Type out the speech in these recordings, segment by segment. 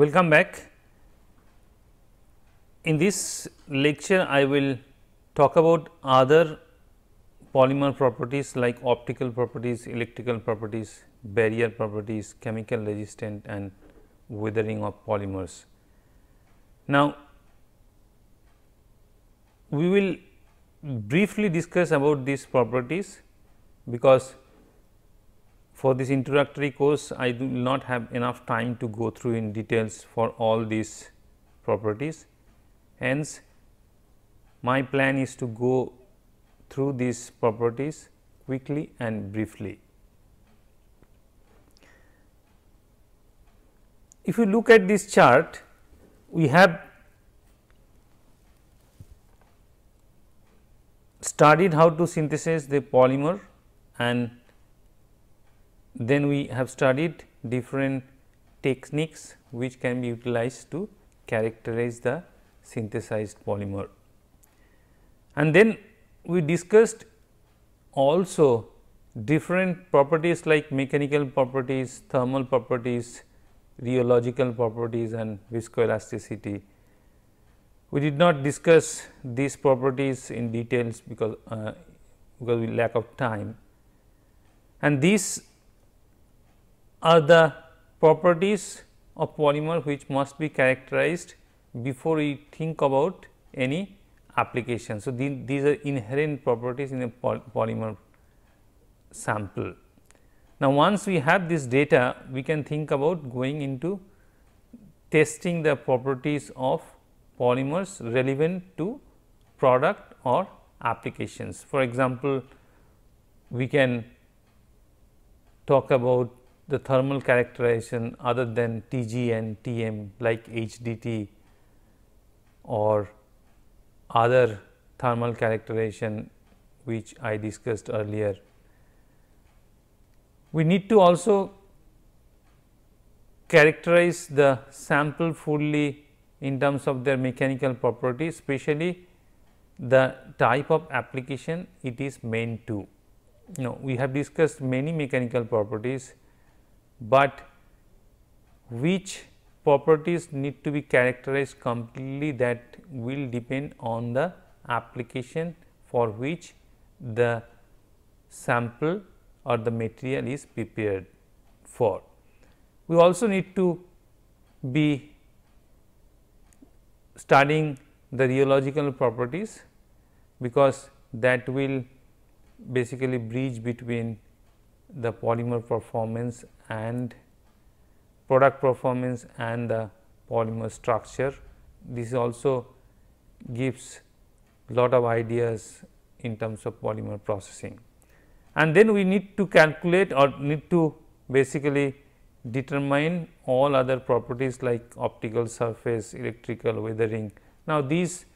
welcome back. In this lecture, I will talk about other polymer properties like optical properties, electrical properties, barrier properties, chemical resistant and weathering of polymers. Now, we will briefly discuss about these properties because for this introductory course I do not have enough time to go through in details for all these properties. Hence, my plan is to go through these properties quickly and briefly. If you look at this chart, we have studied how to synthesize the polymer and then we have studied different techniques which can be utilized to characterize the synthesized polymer. And then we discussed also different properties like mechanical properties, thermal properties, rheological properties and viscoelasticity. We did not discuss these properties in details because, uh, because we lack of time and these are the properties of polymer which must be characterized before we think about any application. So, the, these are inherent properties in a polymer sample. Now, once we have this data, we can think about going into testing the properties of polymers relevant to product or applications. For example, we can talk about the thermal characterization other than Tg and Tm like HDT or other thermal characterization which I discussed earlier. We need to also characterize the sample fully in terms of their mechanical properties, especially the type of application it is meant to. Now, we have discussed many mechanical properties, but which properties need to be characterized completely that will depend on the application for which the sample or the material is prepared for. We also need to be studying the rheological properties because that will basically bridge between the polymer performance and product performance and the polymer structure. This also gives lot of ideas in terms of polymer processing. And then we need to calculate or need to basically determine all other properties like optical surface, electrical weathering. Now, these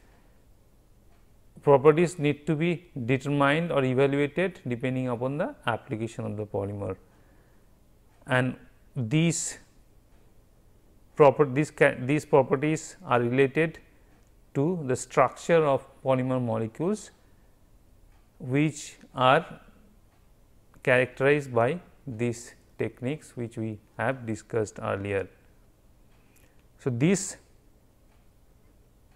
properties need to be determined or evaluated depending upon the application of the polymer. And these proper these, these properties are related to the structure of polymer molecules which are characterized by these techniques which we have discussed earlier. So, these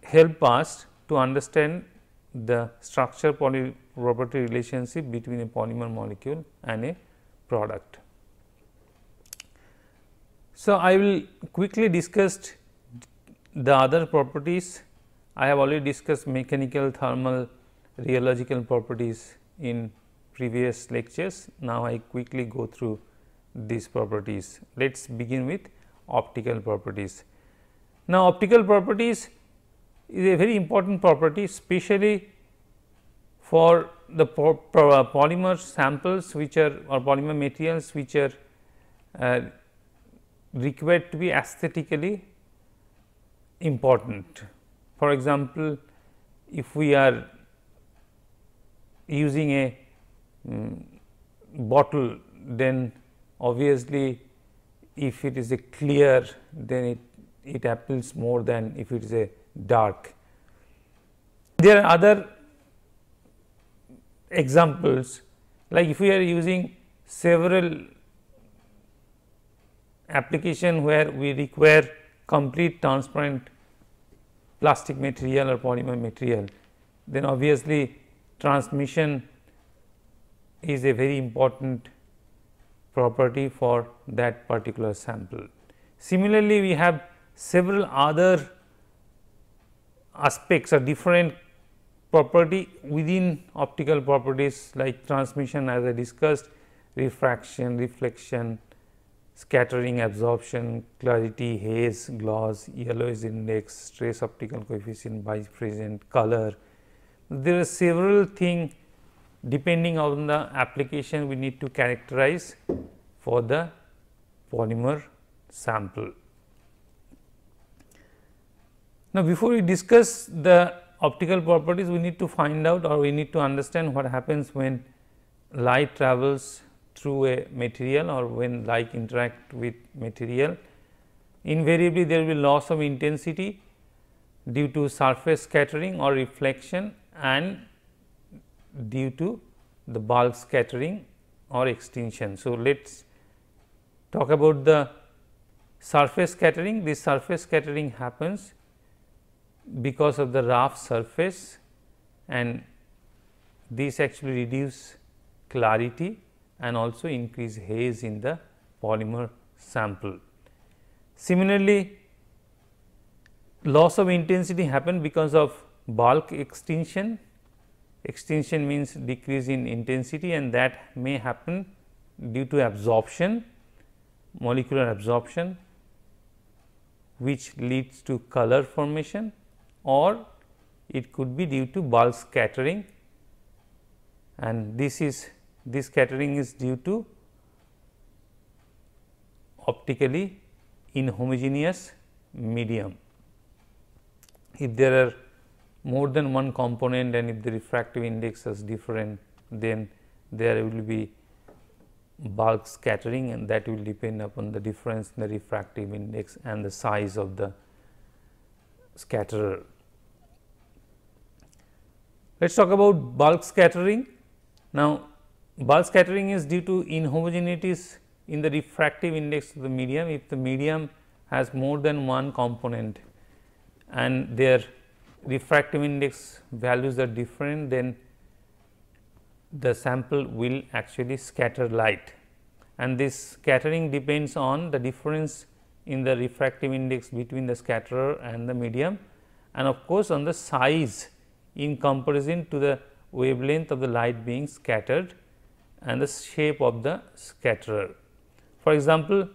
help us to understand the structure property relationship between a polymer molecule and a product. So, I will quickly discuss the other properties. I have already discussed mechanical, thermal, rheological properties in previous lectures. Now, I quickly go through these properties. Let us begin with optical properties. Now, optical properties is a very important property especially for the polymer samples which are or polymer materials which are uh, required to be aesthetically important. For example, if we are using a um, bottle then obviously if it is a clear then it, it appeals more than if it is a dark. There are other examples like if we are using several application where we require complete transparent plastic material or polymer material, then obviously transmission is a very important property for that particular sample. Similarly, we have several other aspects or different property within optical properties like transmission as I discussed, refraction, reflection, scattering, absorption, clarity, haze, gloss, yellowish index, stress optical coefficient, present, color. There are several things depending on the application we need to characterize for the polymer sample. Now, before we discuss the optical properties, we need to find out or we need to understand what happens when light travels through a material or when light interact with material. Invariably, there will be loss of intensity due to surface scattering or reflection and due to the bulk scattering or extinction. So, let us talk about the surface scattering. This surface scattering happens because of the rough surface and this actually reduce clarity and also increase haze in the polymer sample. Similarly, loss of intensity happen because of bulk extinction. Extinction means decrease in intensity and that may happen due to absorption, molecular absorption which leads to color formation or it could be due to bulk scattering and this is this scattering is due to optically inhomogeneous medium. If there are more than one component and if the refractive index is different then there will be bulk scattering and that will depend upon the difference in the refractive index and the size of the scatterer. Let us talk about bulk scattering. Now, bulk scattering is due to inhomogeneities in the refractive index of the medium. If the medium has more than one component and their refractive index values are different, then the sample will actually scatter light and this scattering depends on the difference in the refractive index between the scatterer and the medium and of course, on the size in comparison to the wavelength of the light being scattered and the shape of the scatterer. For example,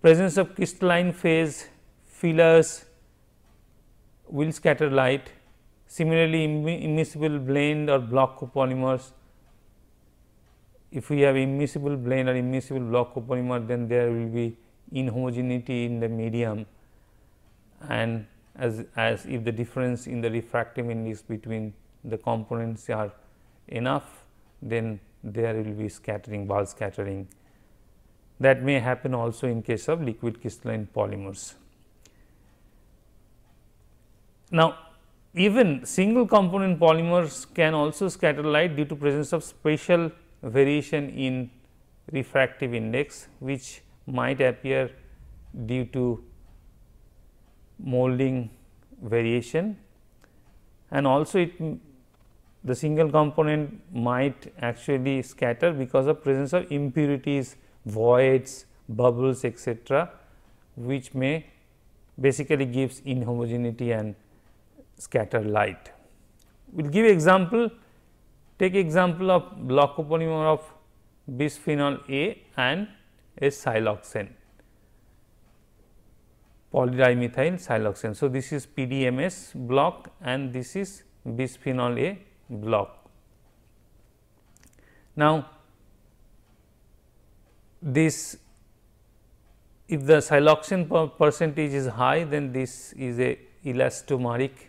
presence of crystalline phase fillers will scatter light. Similarly, immiscible blend or block copolymers, if we have immiscible blend or immiscible block copolymer, then there will be inhomogeneity in the medium and as, as if the difference in the refractive index between the components are enough, then there will be scattering, bulk scattering. That may happen also in case of liquid crystalline polymers. Now, even single component polymers can also scatter light due to presence of spatial variation in refractive index, which might appear due to molding variation and also it the single component might actually scatter because of presence of impurities, voids, bubbles etc., which may basically gives inhomogeneity and scatter light. We will give example, take example of block copolymer of bisphenol A and a siloxane polydimethyl siloxane. So, this is PDMS block and this is bisphenol A block. Now, this if the siloxane per percentage is high then this is a elastomeric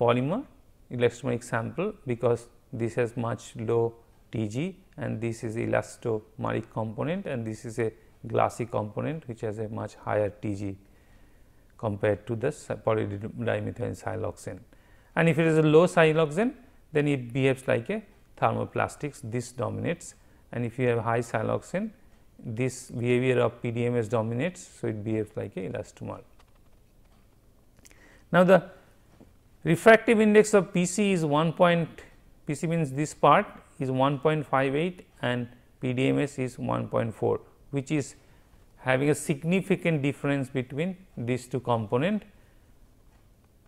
polymer elastomeric sample because this has much low Tg and this is elastomeric component and this is a glassy component which has a much higher Tg compared to the polydimethyl siloxane. And if it is a low siloxane then it behaves like a thermoplastics this dominates and if you have high siloxane this behavior of PDMS dominates. So, it behaves like a elastomer. Now, the refractive index of PC is 1. Point, PC means this part is 1.58 and PDMS is 1.4 which is having a significant difference between these two component.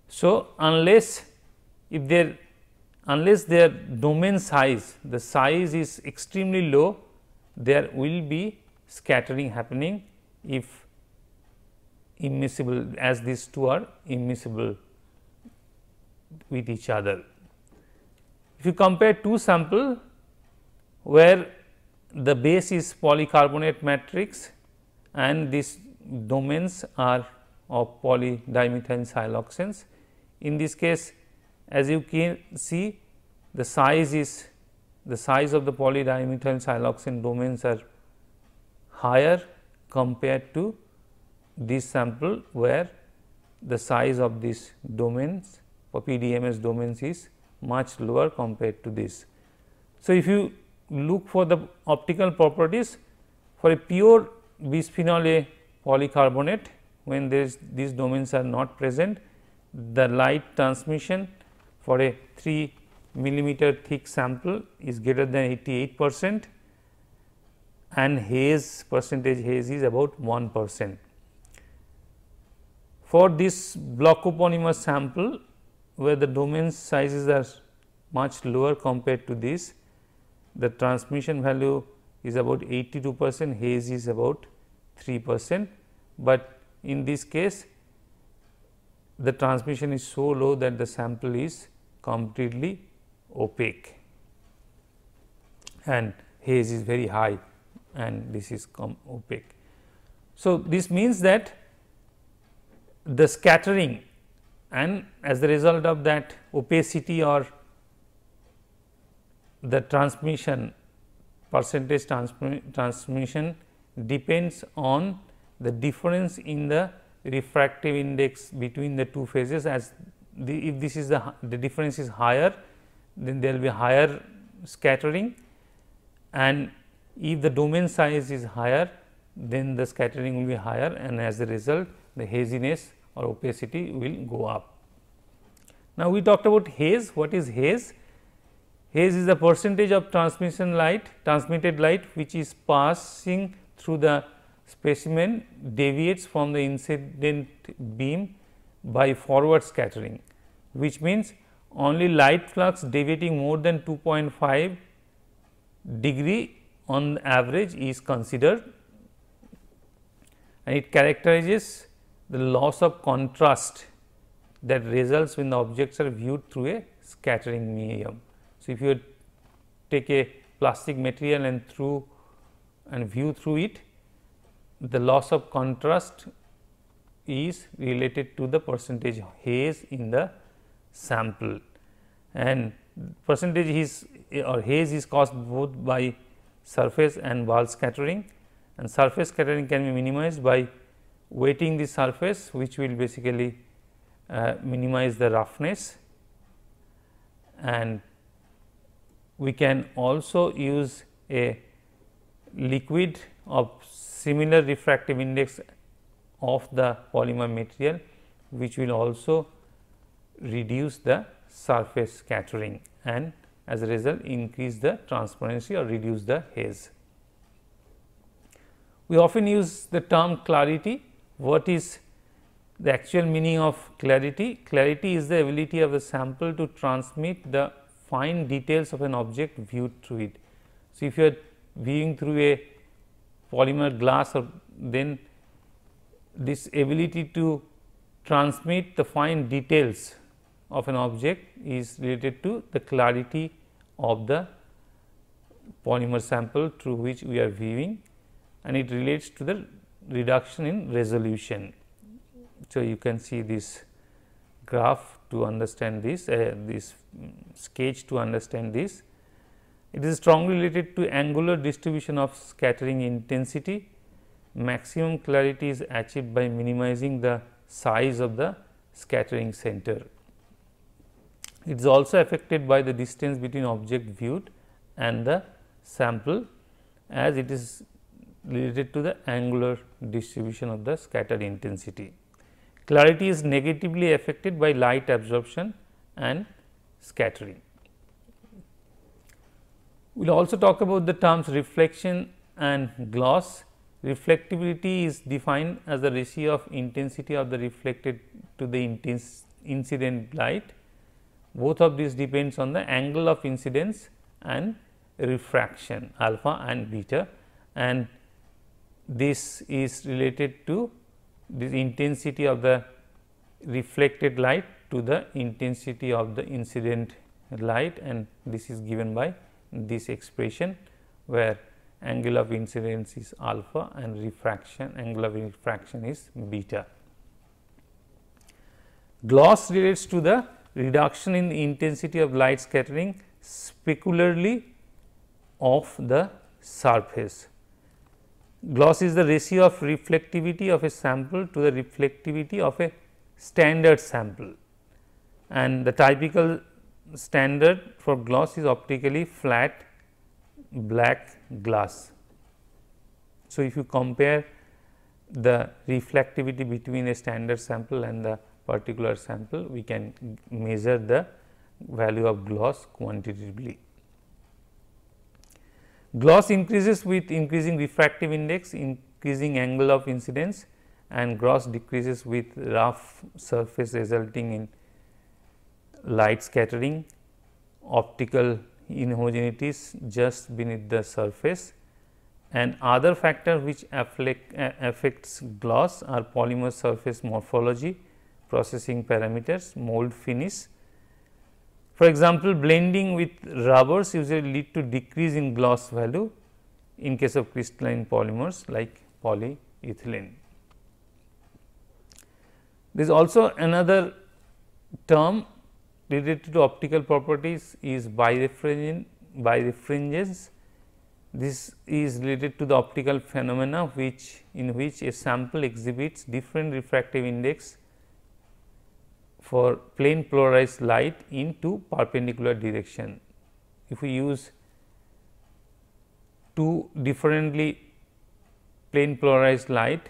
So, unless if their unless their domain size the size is extremely low there will be scattering happening if immiscible as these two are immiscible with each other. If you compare two sample where the base is polycarbonate matrix and these domains are of polydimethyl siloxanes. In this case as you can see the size is the size of the polydimethyl siloxane domains are higher compared to this sample where the size of these domains for PDMS domains is much lower compared to this. So, if you look for the optical properties for a pure bisphenol A polycarbonate when these domains are not present the light transmission for a 3 millimeter thick sample is greater than 88 percent and haze percentage haze is about 1 percent. For this block copolymer sample where the domain sizes are much lower compared to this, the transmission value is about 82 percent, haze is about 3 percent, but in this case the transmission is so low that the sample is completely opaque and haze is very high and this is opaque. So, this means that the scattering and as a result of that opacity or the transmission percentage transmission depends on the difference in the refractive index between the two phases as the, if this is the, the difference is higher then there will be higher scattering and if the domain size is higher then the scattering will be higher and as a result the haziness or opacity will go up. Now, we talked about haze. What is haze? Haze is the percentage of transmission light, transmitted light which is passing through the specimen deviates from the incident beam by forward scattering, which means only light flux deviating more than 2.5 degree on average is considered and it characterizes the loss of contrast that results when the objects are viewed through a scattering medium. So, if you take a plastic material and through and view through it, the loss of contrast is related to the percentage haze in the sample. And percentage is or haze is caused both by surface and bulk scattering. And surface scattering can be minimized by weighting the surface which will basically uh, minimize the roughness. And we can also use a liquid of similar refractive index of the polymer material which will also reduce the surface scattering and as a result increase the transparency or reduce the haze. We often use the term clarity. What is the actual meaning of clarity? Clarity is the ability of the sample to transmit the fine details of an object viewed through it. So, if you are viewing through a polymer glass or then this ability to transmit the fine details of an object is related to the clarity of the polymer sample through which we are viewing and it relates to the reduction in resolution. So, you can see this graph to understand this, uh, this sketch to understand this. It is strongly related to angular distribution of scattering intensity. Maximum clarity is achieved by minimizing the size of the scattering center. It is also affected by the distance between object viewed and the sample as it is related to the angular distribution of the scatter intensity. Clarity is negatively affected by light absorption and scattering. We will also talk about the terms reflection and gloss. Reflectivity is defined as the ratio of intensity of the reflected to the incident light. Both of these depends on the angle of incidence and refraction alpha and beta and this is related to the intensity of the reflected light to the intensity of the incident light and this is given by this expression where angle of incidence is alpha and refraction angle of refraction is beta. Gloss relates to the reduction in the intensity of light scattering specularly of the surface. Gloss is the ratio of reflectivity of a sample to the reflectivity of a standard sample and the typical standard for gloss is optically flat black glass. So, if you compare the reflectivity between a standard sample and the particular sample, we can measure the value of gloss quantitatively. Gloss increases with increasing refractive index, increasing angle of incidence and gloss decreases with rough surface resulting in light scattering, optical inhomogeneities just beneath the surface and other factor which affect, uh, affects gloss are polymer surface morphology, processing parameters, mold finish. For example, blending with rubbers usually lead to decrease in gloss value in case of crystalline polymers like polyethylene. There is also another term related to optical properties is birefringence. This is related to the optical phenomena which in which a sample exhibits different refractive index for plane polarized light in two perpendicular direction. If we use two differently plane polarized light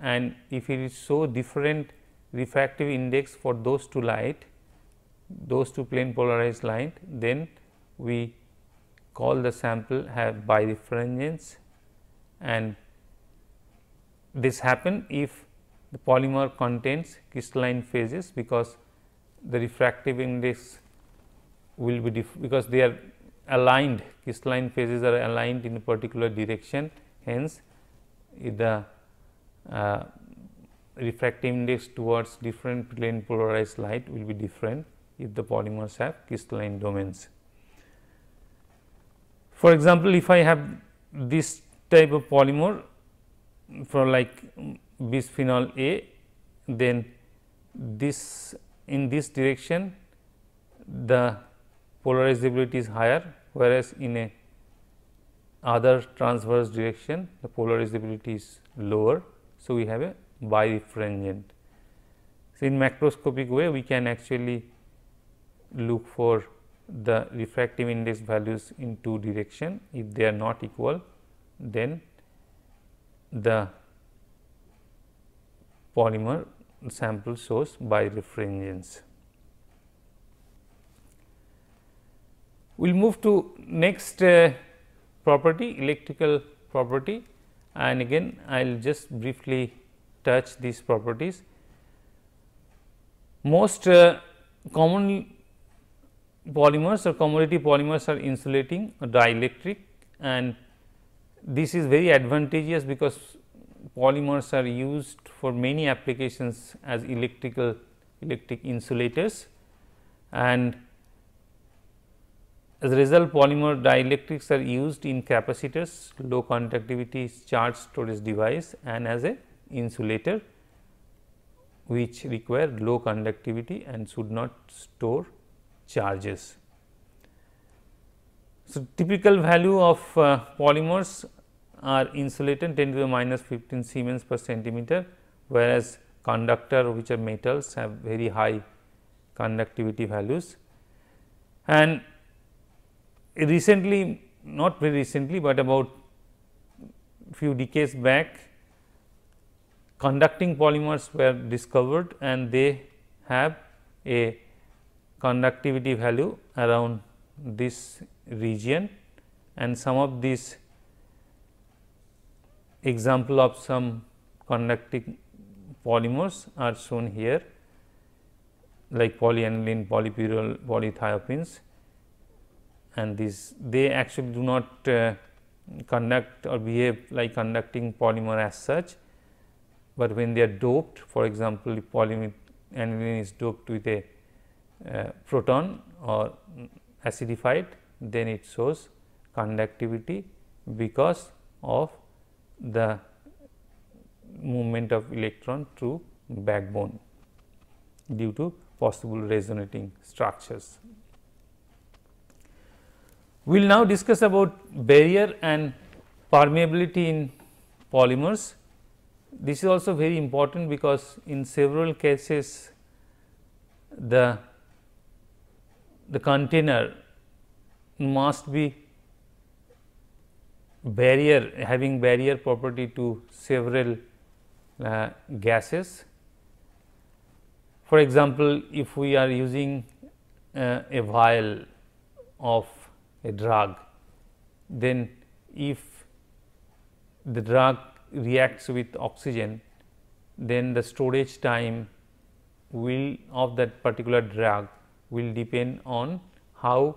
and if it is so different refractive index for those two light those two plane polarized light, then we call the sample have birefringence and this happen if the polymer contains crystalline phases because the refractive index will be because they are aligned crystalline phases are aligned in a particular direction hence the uh, refractive index towards different plane polarized light will be different if the polymers have crystalline domains. For example, if I have this type of polymer for like bisphenol A, then this in this direction the polarizability is higher, whereas in a other transverse direction the polarizability is lower. So, we have a birefringent. So, in macroscopic way we can actually look for the refractive index values in two direction. If they are not equal, then the polymer sample shows birefringence. We will move to next uh, property electrical property and again I will just briefly touch these properties. Most uh, common polymers or commodity polymers are insulating dielectric and this is very advantageous because polymers are used for many applications as electrical electric insulators and as a result polymer dielectrics are used in capacitors, low conductivity charge storage device and as a insulator which require low conductivity and should not store charges. So, typical value of uh, polymers are insulated 10 to the minus 15 Siemens per centimeter, whereas conductor which are metals have very high conductivity values. And recently not very recently, but about few decades back conducting polymers were discovered and they have a conductivity value around this region and some of these example of some conducting polymers are shown here like polyaniline, polypyrrole, polythiophenes. And these they actually do not uh, conduct or behave like conducting polymer as such, but when they are doped for example, if polyaniline is doped with a uh, proton or acidified then it shows conductivity because of the movement of electron through backbone due to possible resonating structures. We will now discuss about barrier and permeability in polymers. This is also very important because in several cases the the container must be barrier having barrier property to several uh, gases. For example, if we are using uh, a vial of a drug, then if the drug reacts with oxygen, then the storage time will of that particular drug will depend on how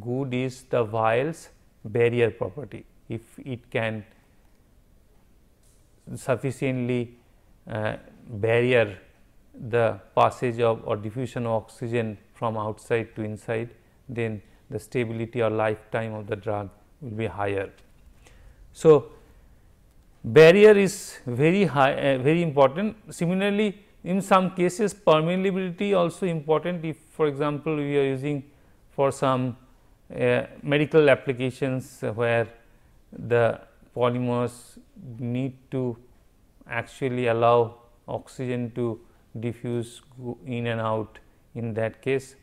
good is the vial's barrier property if it can sufficiently uh, barrier the passage of or diffusion of oxygen from outside to inside, then the stability or lifetime of the drug will be higher. So, barrier is very high uh, very important. Similarly, in some cases permeability also important if for example, we are using for some uh, medical applications where the polymers need to actually allow oxygen to diffuse in and out in that case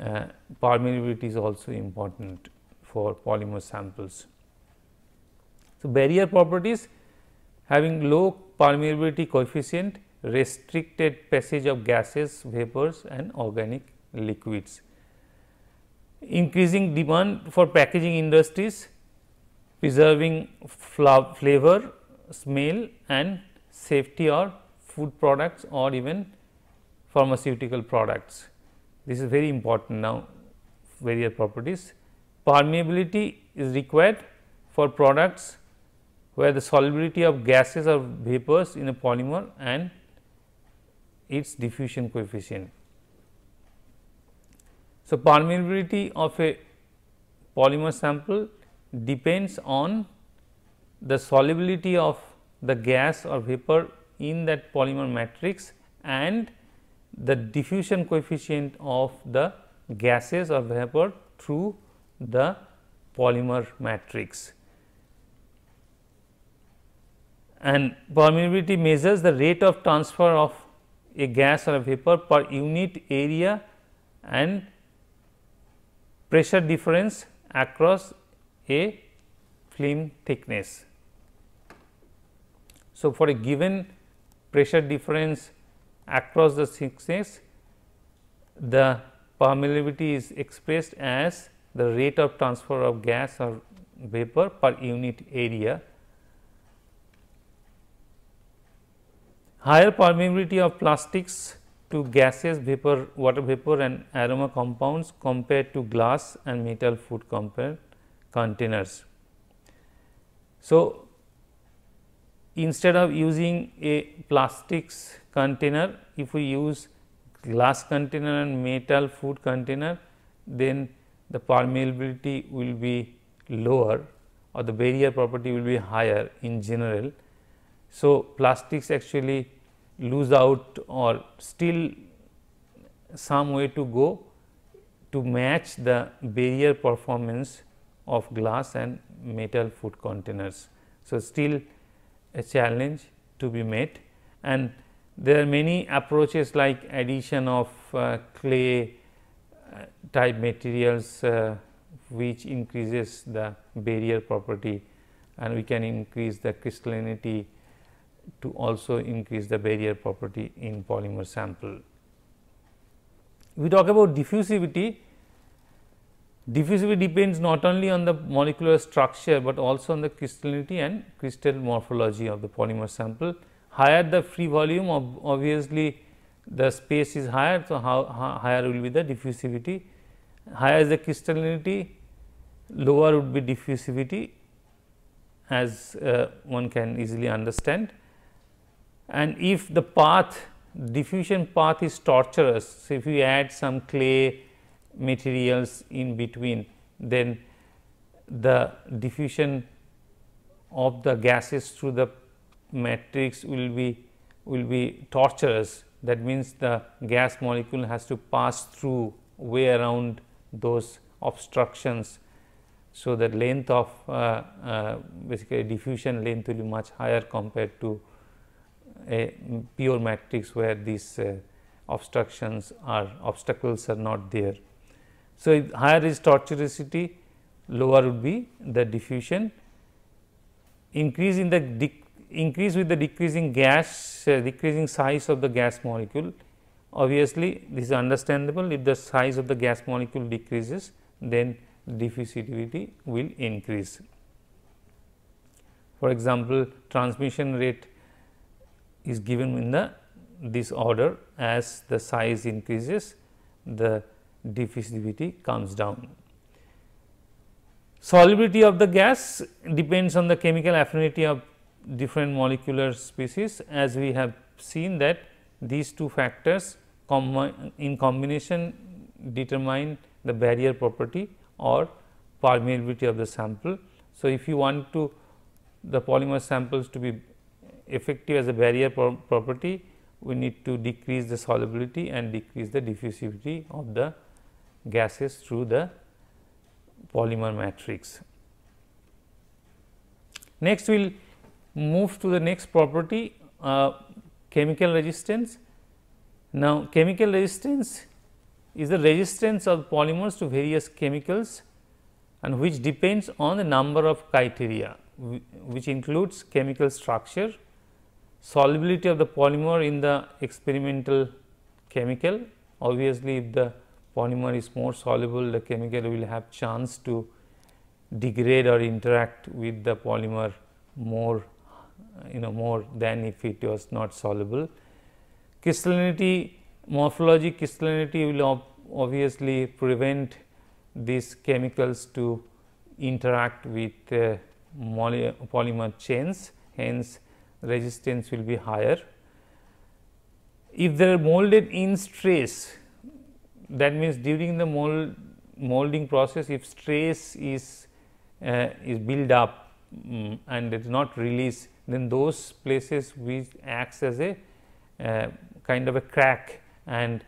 uh, permeability is also important for polymer samples. So, barrier properties having low permeability coefficient restricted passage of gases, vapors and organic liquids. Increasing demand for packaging industries preserving flavor, smell and safety or food products or even pharmaceutical products. This is very important now barrier properties. Permeability is required for products where the solubility of gases or vapors in a polymer and its diffusion coefficient. So, permeability of a polymer sample depends on the solubility of the gas or vapor in that polymer matrix and the diffusion coefficient of the gases or vapor through the polymer matrix. And permeability measures the rate of transfer of a gas or a vapor per unit area and pressure difference across a film thickness. So, for a given pressure difference across the thickness, the permeability is expressed as the rate of transfer of gas or vapor per unit area. Higher permeability of plastics to gases, vapor, water vapor and aroma compounds compared to glass and metal food compared containers. So, instead of using a plastics container, if we use glass container and metal food container, then the permeability will be lower or the barrier property will be higher in general. So, plastics actually lose out or still some way to go to match the barrier performance of glass and metal food containers. So, still a challenge to be met and there are many approaches like addition of uh, clay uh, type materials uh, which increases the barrier property and we can increase the crystallinity to also increase the barrier property in polymer sample. We talk about diffusivity, diffusivity depends not only on the molecular structure, but also on the crystallinity and crystal morphology of the polymer sample. Higher the free volume obviously the space is higher. So, how, how higher will be the diffusivity, higher is the crystallinity, lower would be diffusivity as uh, one can easily understand. And if the path diffusion path is tortuous, so if you add some clay materials in between then the diffusion of the gases through the matrix will be will be tortuous that means the gas molecule has to pass through way around those obstructions. So, the length of uh, uh, basically diffusion length will be much higher compared to a pure matrix where these uh, obstructions are obstacles are not there. So, higher is tortuosity, lower would be the diffusion. Increase in the increase with the decreasing gas, uh, decreasing size of the gas molecule. Obviously, this is understandable if the size of the gas molecule decreases then diffusivity will increase. For example, transmission rate is given in the this order as the size increases the diffusivity comes down. Solubility of the gas depends on the chemical affinity of different molecular species as we have seen that these two factors in combination determine the barrier property or permeability of the sample. So, if you want to the polymer samples to be effective as a barrier pro property, we need to decrease the solubility and decrease the diffusivity of the gases through the polymer matrix. Next, we will move to the next property uh, chemical resistance. Now, chemical resistance is the resistance of polymers to various chemicals and which depends on the number of criteria which includes chemical structure, solubility of the polymer in the experimental chemical. Obviously, if the polymer is more soluble, the chemical will have chance to degrade or interact with the polymer more you know more than if it was not soluble. Crystallinity morphology crystallinity will obviously prevent these chemicals to interact with uh, polymer chains hence resistance will be higher. If they are molded in stress that means during the mold molding process if stress is uh, is built up um, and it is not released then those places which acts as a uh, kind of a crack. And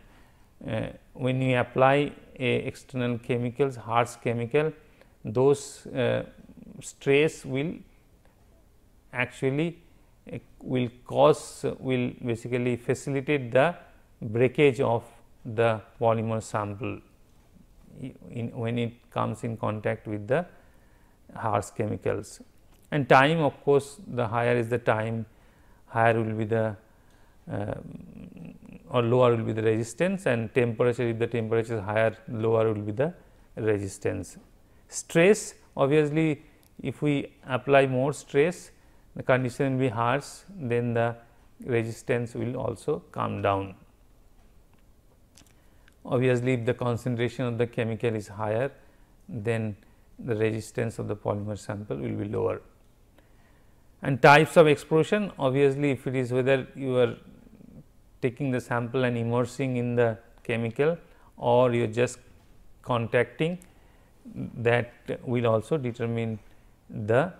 uh, when you apply a external chemicals harsh chemical those uh, stress will actually uh, will cause will basically facilitate the breakage of the polymer sample in, when it comes in contact with the harsh chemicals and time of course, the higher is the time higher will be the uh, or lower will be the resistance and temperature if the temperature is higher lower will be the resistance. Stress obviously if we apply more stress the condition will be harsh then the resistance will also come down. Obviously, if the concentration of the chemical is higher then the resistance of the polymer sample will be lower and types of exposure obviously if it is whether you are taking the sample and immersing in the chemical or you are just contacting that will also determine the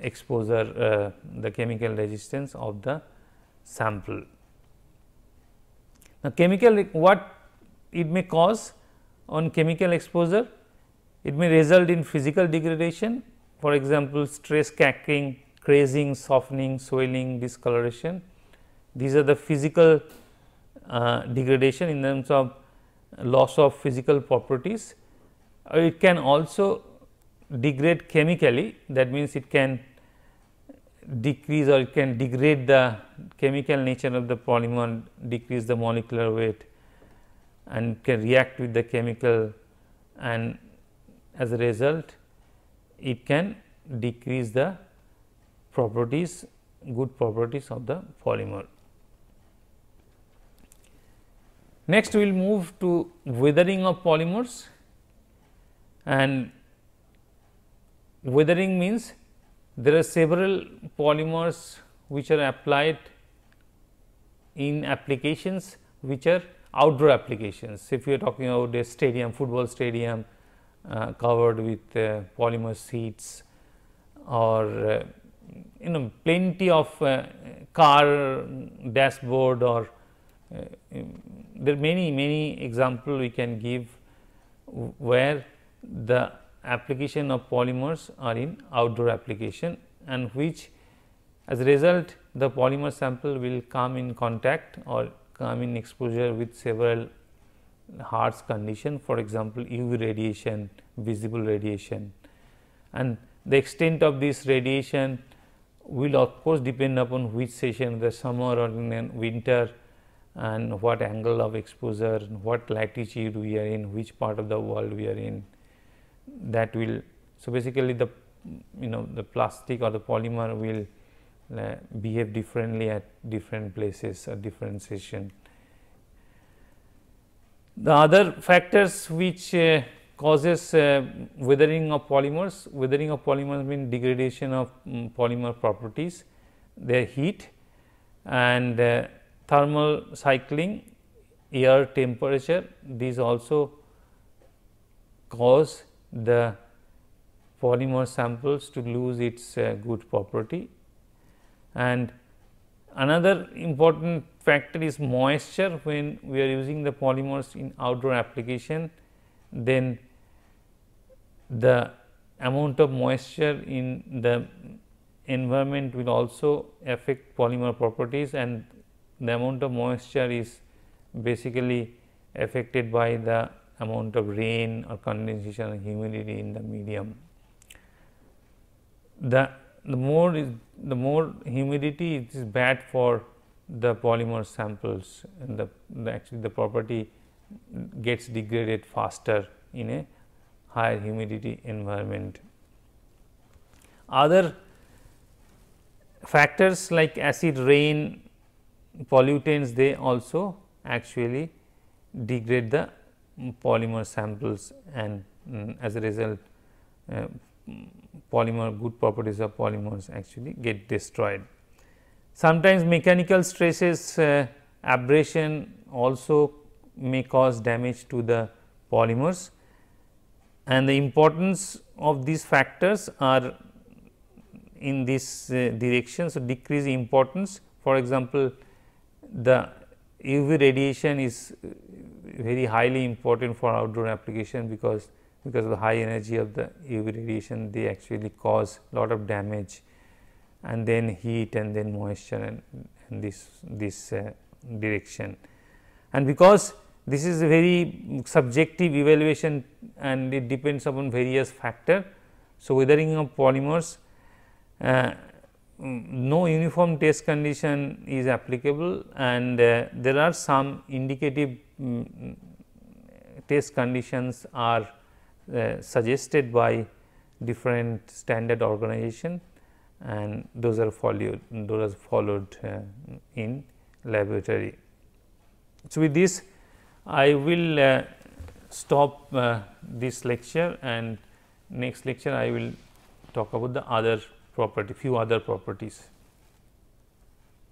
exposure uh, the chemical resistance of the sample. Now, chemical what it may cause on chemical exposure it may result in physical degradation for example, stress cracking crazing, softening, swelling, discoloration. These are the physical uh, degradation in terms of loss of physical properties. Uh, it can also degrade chemically that means it can decrease or it can degrade the chemical nature of the polymer, decrease the molecular weight and can react with the chemical and as a result it can decrease the properties good properties of the polymer. Next we will move to weathering of polymers and weathering means there are several polymers which are applied in applications which are outdoor applications. If you are talking about a stadium, football stadium uh, covered with uh, polymer seats or uh, you know plenty of uh, car dashboard or uh, there are many many example we can give where the application of polymers are in outdoor application and which as a result the polymer sample will come in contact or come in exposure with several harsh condition for example UV radiation, visible radiation and the extent of this radiation will of course depend upon which session the summer or in winter and what angle of exposure, what latitude we are in, which part of the world we are in that will. So, basically the you know the plastic or the polymer will behave differently at different places or different session. The other factors which uh, causes uh, of polymers, weathering of polymers mean degradation of um, polymer properties, their heat and uh, thermal cycling, air temperature these also cause the polymer samples to lose its uh, good property. And another important factor is moisture when we are using the polymers in outdoor application then the amount of moisture in the environment will also affect polymer properties and the amount of moisture is basically affected by the amount of rain or condensation or humidity in the medium. The, the more is the more humidity it is bad for the polymer samples and the, the actually the property gets degraded faster in a higher humidity environment. Other factors like acid rain pollutants they also actually degrade the polymer samples and um, as a result uh, polymer good properties of polymers actually get destroyed. Sometimes mechanical stresses uh, abrasion also may cause damage to the polymers and the importance of these factors are in this uh, direction. So, decrease importance for example, the UV radiation is very highly important for outdoor application because because of the high energy of the UV radiation they actually cause lot of damage and then heat and then moisture and, and this this uh, direction and because this is a very subjective evaluation and it depends upon various factor. So, weathering of polymers uh, no uniform test condition is applicable and uh, there are some indicative um, test conditions are uh, suggested by different standard organization and those are followed those are followed uh, in laboratory. So, with this I will uh, stop uh, this lecture and next lecture I will talk about the other property few other properties.